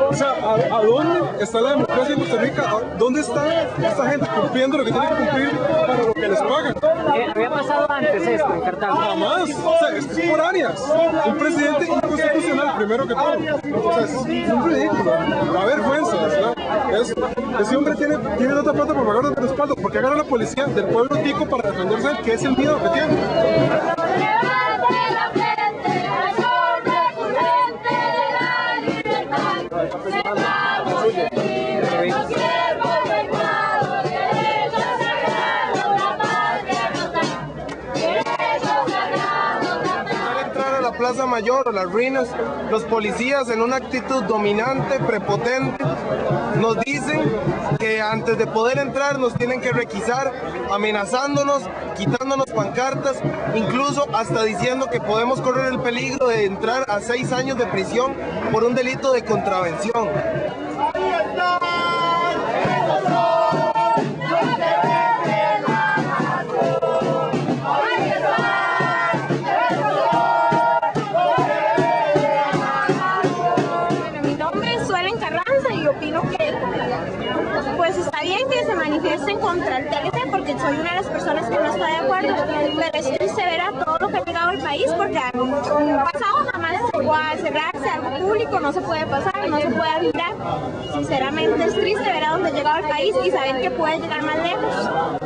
O sea, ¿a, a dónde está la democracia en Costa Rica? ¿A- ¿Dónde está esta gente cumpliendo lo que tiene que cumplir para lo que les pagan? Eh, había pasado antes esto en Cartago. Jamás. O sea, es que es por áreas. Un presidente inconstitucional, primero que todo. O sea, es un ridículo. La vergüenza, ¿verdad? Es, ese hombre tiene, tiene otra plata para pagar de respaldo. porque agarra la policía del pueblo tico para defenderse que es el miedo que tiene? Plaza Mayor o las ruinas, los policías en una actitud dominante, prepotente, nos dicen que antes de poder entrar nos tienen que requisar, amenazándonos, quitándonos pancartas, incluso hasta diciendo que podemos correr el peligro de entrar a seis años de prisión por un delito de contravención. Carranza y opino que pues está bien que se manifiesten contra el TLC porque soy una de las personas que no está de acuerdo, pero es triste ver a todo lo que ha llegado al país porque un pasado jamás llegó a cerrarse, algo público no se puede pasar, no se puede habitar. Sinceramente es triste ver a dónde ha llegado el país y saber que puede llegar más lejos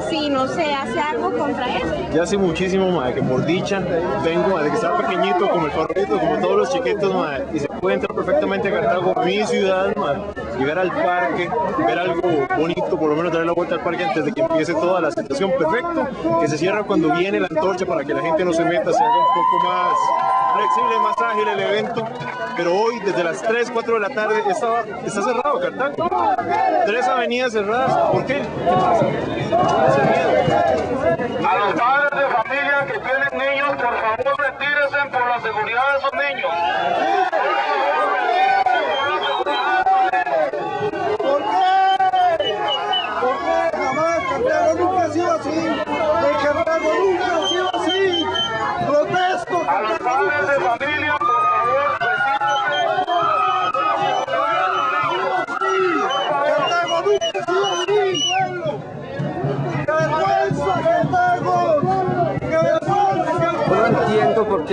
si no se hace algo contra esto. Ya hace muchísimo, madre, que por dicha vengo desde que estaba pequeñito, como el favorito, como todos los chiquitos, y se puede entrar perfectamente a Cartago, mi ciudad, madre, y ver al parque, ver algo bonito, por lo menos darle la vuelta al parque antes de que empiece toda la situación perfecto, que se cierra cuando viene la antorcha para que la gente no se meta, se haga un poco más flexible, más ágil el evento, pero hoy desde las 3, 4 de la tarde está, cerrado Cartago. Tres avenidas cerradas, ¿por qué? A los padres de familia que tienen niños, por favor retírense por la seguridad de sus niños.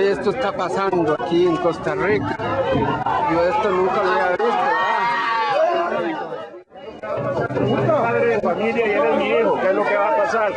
Esto está pasando aquí en Costa Rica. Yo esto nunca lo había visto. padre de familia y eres mi hijo, ¿qué es lo que va a pasar?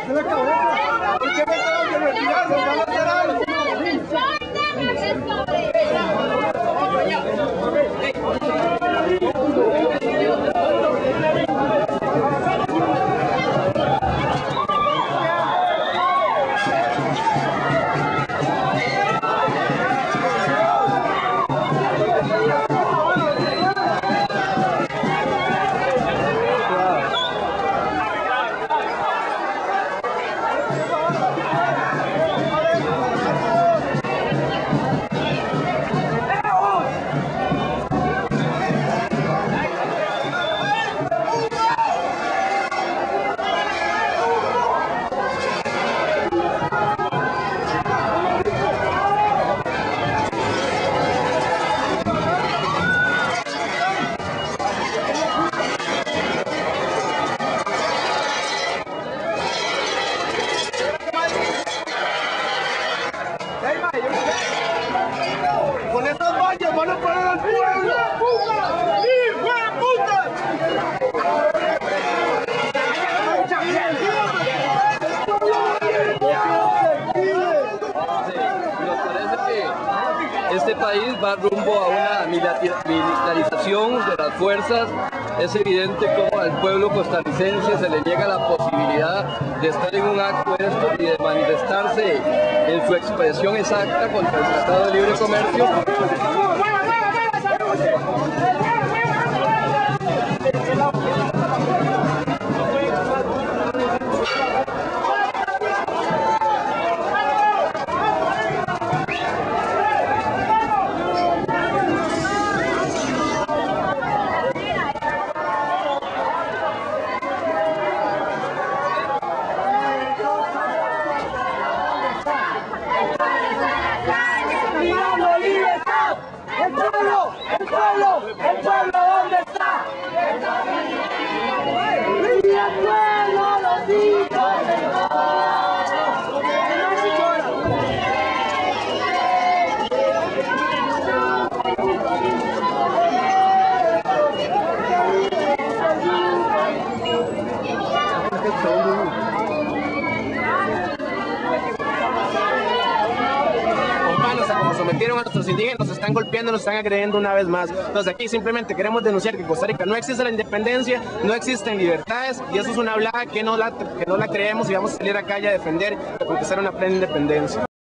Este país va rumbo a una militarización de las fuerzas. Es evidente cómo al pueblo costarricense se le niega la posibilidad de estar en un acto de esto y de manifestarse en su expresión exacta contra el Tratado de Libre Comercio. Como sometieron a nuestros indígenas, nos están golpeando, nos están agrediendo una vez más. Entonces aquí simplemente queremos denunciar que en Costa Rica no existe la independencia, no existen libertades y eso es una hablada que no la, que no la creemos y vamos a salir a calle a defender y a conquistar una plena independencia.